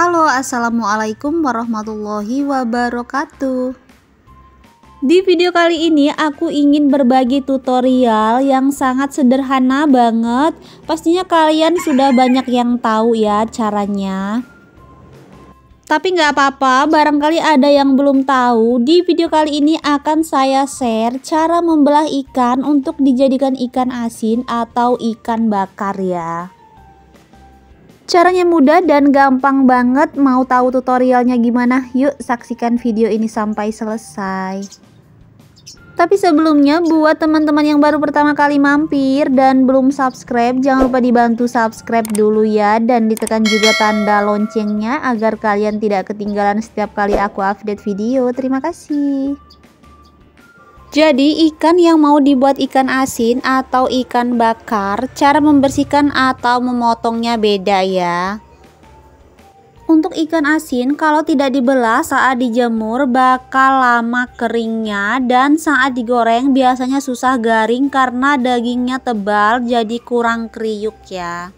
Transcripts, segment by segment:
Halo, assalamualaikum warahmatullahi wabarakatuh. Di video kali ini aku ingin berbagi tutorial yang sangat sederhana banget. Pastinya kalian sudah banyak yang tahu ya caranya. Tapi nggak apa-apa, barangkali ada yang belum tahu. Di video kali ini akan saya share cara membelah ikan untuk dijadikan ikan asin atau ikan bakar ya. Caranya mudah dan gampang banget. Mau tahu tutorialnya gimana? Yuk saksikan video ini sampai selesai. Tapi sebelumnya buat teman-teman yang baru pertama kali mampir dan belum subscribe, jangan lupa dibantu subscribe dulu ya dan ditekan juga tanda loncengnya agar kalian tidak ketinggalan setiap kali aku update video. Terima kasih. Jadi ikan yang mau dibuat ikan asin atau ikan bakar, cara membersihkan atau memotongnya beda ya. Untuk ikan asin, kalau tidak dibelah saat dijemur bakal lama keringnya dan saat digoreng biasanya susah garing karena dagingnya tebal jadi kurang kriuk ya.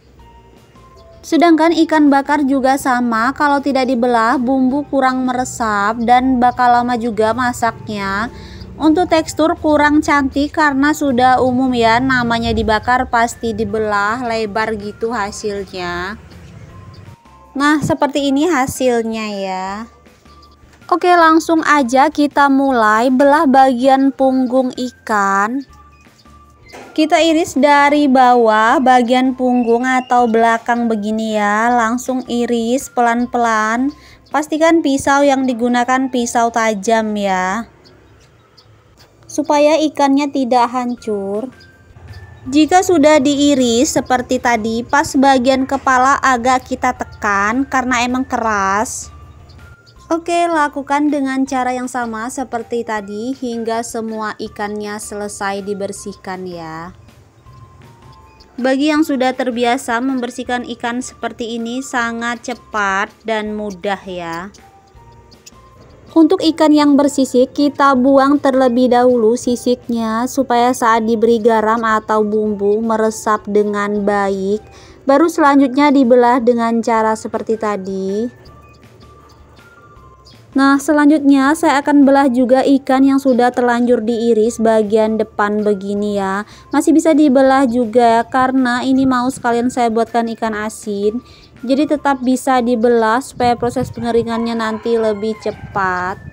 Sedangkan ikan bakar juga sama, kalau tidak dibelah bumbu kurang meresap dan bakal lama juga masaknya. Untuk tekstur kurang cantik karena sudah umum ya namanya dibakar pasti dibelah lebar gitu hasilnya. Nah seperti ini hasilnya ya. Oke langsung aja kita mulai belah bagian punggung ikan. Kita iris dari bawah bagian punggung atau belakang begini ya. Langsung iris pelan-pelan. Pastikan pisau yang digunakan pisau tajam ya supaya ikannya tidak hancur. Jika sudah diiris seperti tadi, pas bagian kepala agak kita tekan karena emang keras. Oke, lakukan dengan cara yang sama seperti tadi hingga semua ikannya selesai dibersihkan ya. Bagi yang sudah terbiasa membersihkan ikan seperti ini sangat cepat dan mudah ya. Untuk ikan yang bersisik, kita buang terlebih dahulu sisiknya supaya saat diberi garam atau bumbu meresap dengan baik. Baru selanjutnya dibelah dengan cara seperti tadi. Nah, selanjutnya saya akan belah juga ikan yang sudah terlanjur diiris bagian depan begini ya. Masih bisa dibelah juga karena ini mau sekalian saya buatkan ikan asin jadi tetap bisa dibelah supaya proses pengeringannya nanti lebih cepat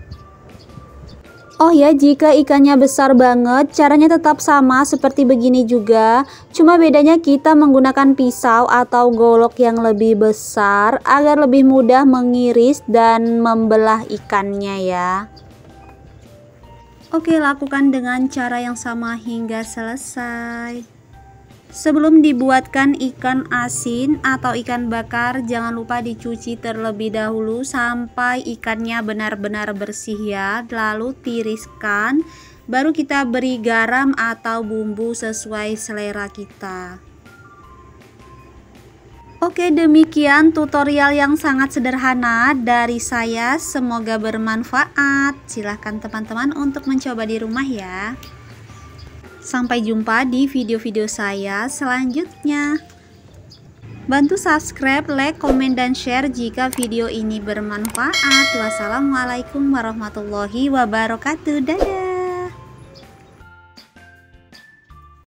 Oh ya, jika ikannya besar banget, caranya tetap sama seperti begini juga. Cuma bedanya kita menggunakan pisau atau golok yang lebih besar agar lebih mudah mengiris dan membelah ikannya ya. Oke, lakukan dengan cara yang sama hingga selesai. Sebelum dibuatkan ikan asin atau ikan bakar, jangan lupa dicuci terlebih dahulu sampai ikannya benar-benar bersih ya. Lalu tiriskan, baru kita beri garam atau bumbu sesuai selera kita. Oke, demikian tutorial yang sangat sederhana dari saya. Semoga bermanfaat. Silahkan teman-teman untuk mencoba di rumah ya. Sampai jumpa di video-video saya selanjutnya. Bantu subscribe, like, komen, dan share jika video ini bermanfaat. Wassalamualaikum warahmatullahi wabarakatuh. Dadah.